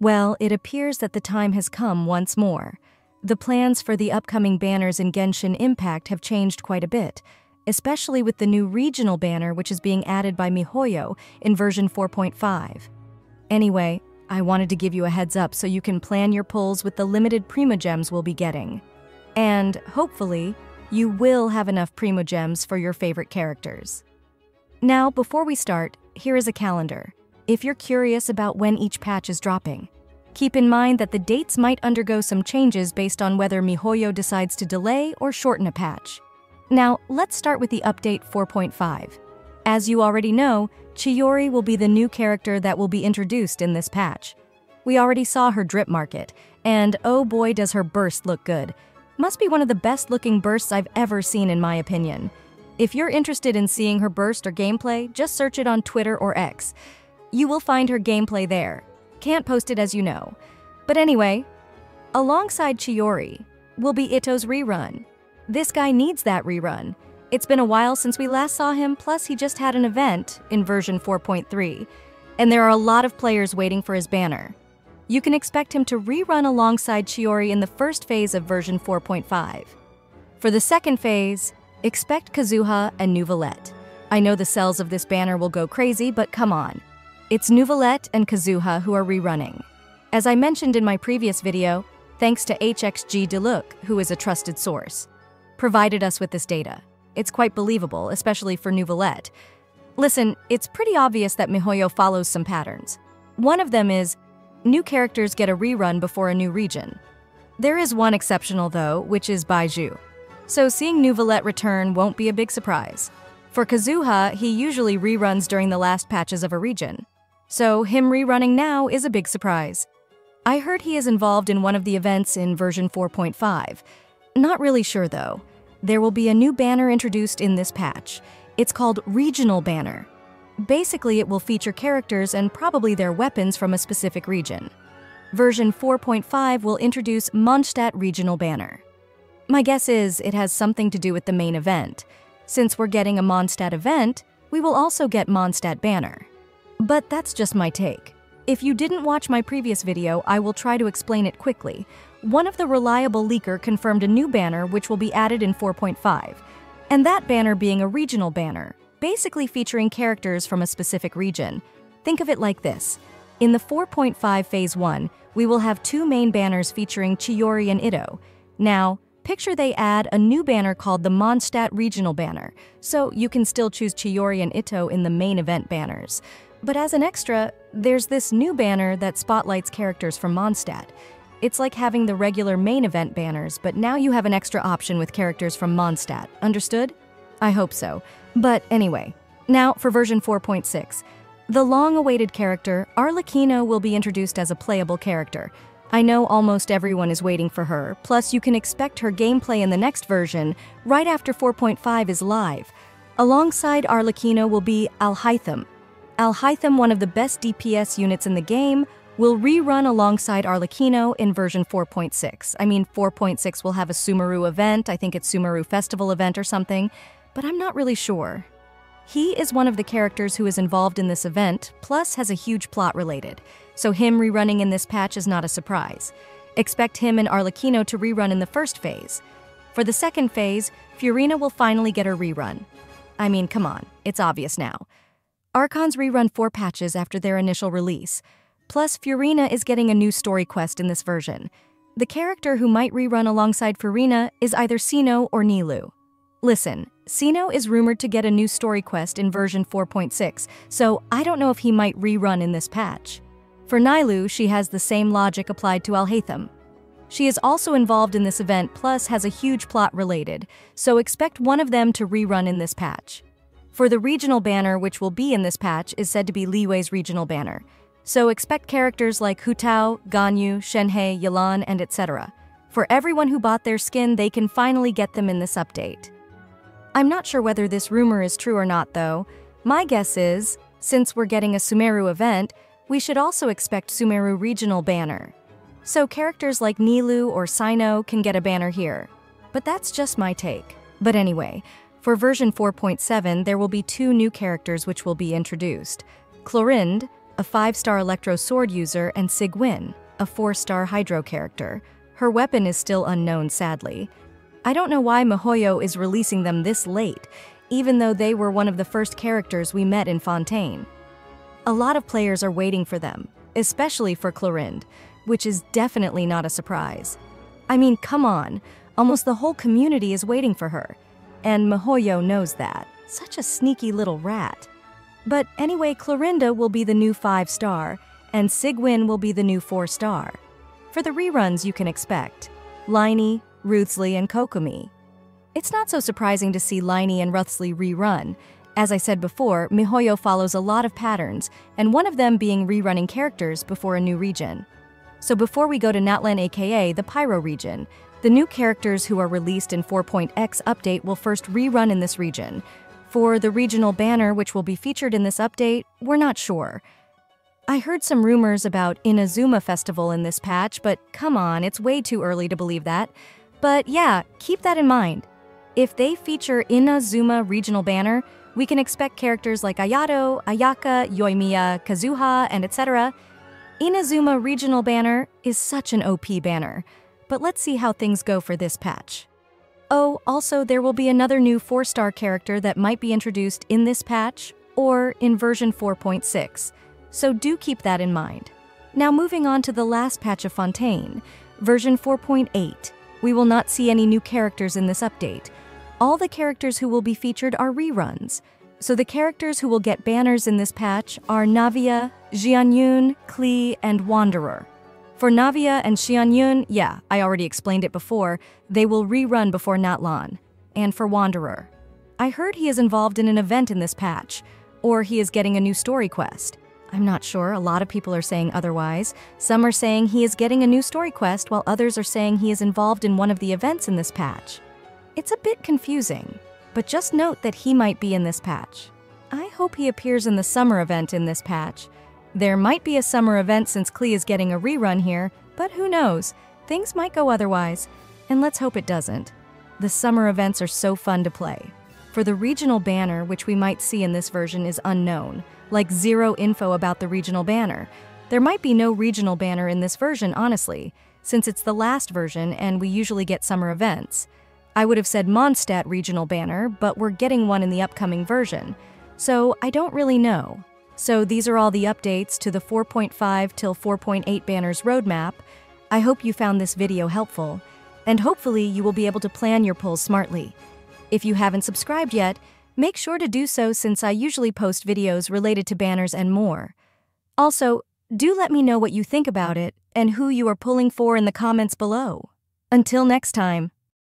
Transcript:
Well, it appears that the time has come once more. The plans for the upcoming banners in Genshin Impact have changed quite a bit, especially with the new regional banner which is being added by MiHoYo in version 4.5. Anyway, I wanted to give you a heads up so you can plan your pulls with the limited Primogems we'll be getting. And, hopefully, you will have enough Primogems for your favorite characters. Now, before we start, here is a calendar. If you're curious about when each patch is dropping, keep in mind that the dates might undergo some changes based on whether MiHoYo decides to delay or shorten a patch. Now, let's start with the update 4.5. As you already know, Chiori will be the new character that will be introduced in this patch. We already saw her drip market, and oh boy does her burst look good. Must be one of the best looking bursts I've ever seen in my opinion. If you're interested in seeing her burst or gameplay, just search it on Twitter or X. You will find her gameplay there. Can't post it as you know. But anyway, alongside Chiori will be Itto's rerun. This guy needs that rerun. It's been a while since we last saw him, plus he just had an event in version 4.3, and there are a lot of players waiting for his banner. You can expect him to rerun alongside Chiori in the first phase of version 4.5. For the second phase, expect Kazuha and Neuvillette. I know the cells of this banner will go crazy, but come on. It's Neuvillette and Kazuha who are rerunning. As I mentioned in my previous video, thanks to HXG Diluc, who is a trusted source, provided us with this data. It's quite believable, especially for Neuvillette. Listen, it's pretty obvious that MiHoYo follows some patterns. One of them is new characters get a rerun before a new region. There is one exceptional, though, which is Baizhu. So seeing Neuvillette return won't be a big surprise. For Kazuha, he usually reruns during the last patches of a region. So him rerunning now is a big surprise. I heard he is involved in one of the events in version 4.5. Not really sure though. There will be a new banner introduced in this patch. It's called Regional Banner. Basically, it will feature characters and probably their weapons from a specific region. Version 4.5 will introduce Mondstadt Regional Banner. My guess is it has something to do with the main event. Since we're getting a Mondstadt event, we will also get Mondstadt Banner. But that's just my take. If you didn't watch my previous video, I will try to explain it quickly, one of the reliable leaker confirmed a new banner which will be added in 4.5, and that banner being a regional banner, basically featuring characters from a specific region. Think of it like this. In the 4.5 Phase 1, we will have two main banners featuring Chiori and Itto. Now, picture they add a new banner called the Mondstadt Regional Banner, so you can still choose Chiori and Itto in the main event banners. But as an extra, there's this new banner that spotlights characters from Mondstadt. It's like having the regular main event banners, but now you have an extra option with characters from Mondstadt. Understood? I hope so. But anyway, now for version 4.6. The long-awaited character, Arlecchino will be introduced as a playable character. I know almost everyone is waiting for her, plus you can expect her gameplay in the next version, right after 4.5 is live. Alongside Arlecchino will be Alhaitham. Alhaitham, one of the best DPS units in the game, will rerun alongside Arlecchino in version 4.6. I mean, 4.6 will have a Sumeru event, I think it's Sumeru Festival event or something, but I'm not really sure. He is one of the characters who is involved in this event, plus has a huge plot related, so him rerunning in this patch is not a surprise. Expect him and Arlecchino to rerun in the first phase. For the second phase, Furina will finally get her rerun. I mean, come on, it's obvious now. Archons rerun four patches after their initial release, Plus, Furina is getting a new story quest in this version. The character who might rerun alongside Furina is either Cyno or Nilou. Listen, Cyno is rumored to get a new story quest in version 4.6, so I don't know if he might rerun in this patch. For Nilou, she has the same logic applied to Alhaitham. She is also involved in this event plus has a huge plot related, so expect one of them to rerun in this patch. For the regional banner which will be in this patch is said to be Liyue's regional banner, so expect characters like Hu Tao, Ganyu, Shenhe, Yelan, and etc. For everyone who bought their skin, they can finally get them in this update. I'm not sure whether this rumor is true or not, though. My guess is, since we're getting a Sumeru event, we should also expect Sumeru regional banner. So characters like Nilou or Cyno can get a banner here. But that's just my take. But anyway, for version 4.7, there will be two new characters which will be introduced. Clorinde, a 5-star Electro Sword user, and Sigewinne, a 4-star Hydro character. Her weapon is still unknown, sadly. I don't know why MiHoYo is releasing them this late, even though they were one of the first characters we met in Fontaine. A lot of players are waiting for them, especially for Clorinde, which is definitely not a surprise. I mean, come on, almost the whole community is waiting for her. And miHoYo knows that. Such a sneaky little rat. But anyway, Clorinde will be the new 5 star, and Sigewinne will be the new 4 star. For the reruns, you can expect Lyney, Wriothesley, and Kokomi. It's not so surprising to see Lyney and Wriothesley rerun. As I said before, miHoYo follows a lot of patterns, and one of them being rerunning characters before a new region. So before we go to Natlan aka the Pyro region, the new characters who are released in 4.x update will first rerun in this region. For the regional banner which will be featured in this update, we're not sure. I heard some rumors about Inazuma Festival in this patch, but come on, it's way too early to believe that. But yeah, keep that in mind. If they feature Inazuma regional banner, we can expect characters like Ayato, Ayaka, Yoimiya, Kazuha, and etc. Inazuma regional banner is such an OP banner, but let's see how things go for this patch. Oh, also, there will be another new 4-star character that might be introduced in this patch or in version 4.6, so do keep that in mind. Now moving on to the last patch of Fontaine, version 4.8. We will not see any new characters in this update. All the characters who will be featured are reruns, so the characters who will get banners in this patch are Navia, Xianyun, Klee, and Wanderer. For Navia and Xianyun, yeah, I already explained it before, they will rerun before Natlan. And for Wanderer, I heard he is involved in an event in this patch, or he is getting a new story quest. I'm not sure, a lot of people are saying otherwise. Some are saying he is getting a new story quest, while others are saying he is involved in one of the events in this patch. It's a bit confusing, but just note that he might be in this patch. I hope he appears in the summer event in this patch. There might be a summer event since Klee is getting a rerun here, but who knows? Things might go otherwise, and let's hope it doesn't. The summer events are so fun to play. For the regional banner, which we might see in this version, is unknown, like zero info about the regional banner. There might be no regional banner in this version, honestly, since it's the last version and we usually get summer events. I would have said Mondstadt regional banner, but we're getting one in the upcoming version, so I don't really know. So these are all the updates to the 4.5 till 4.8 banners roadmap. I hope you found this video helpful, and hopefully you will be able to plan your pulls smartly. If you haven't subscribed yet, make sure to do so since I usually post videos related to banners and more. Also, do let me know what you think about it and who you are pulling for in the comments below. Until next time.